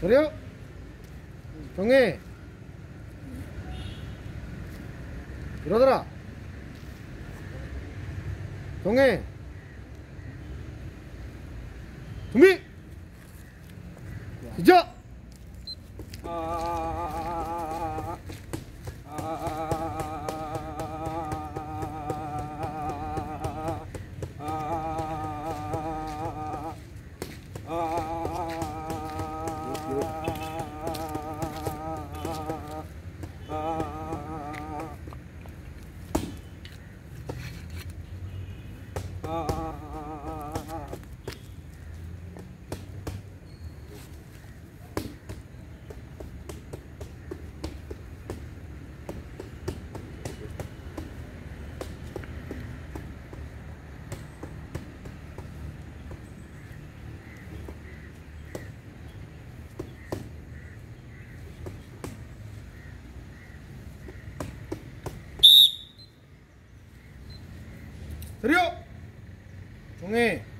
그래요? 동해 이러더라 동해 준비 시작 아 それよね。え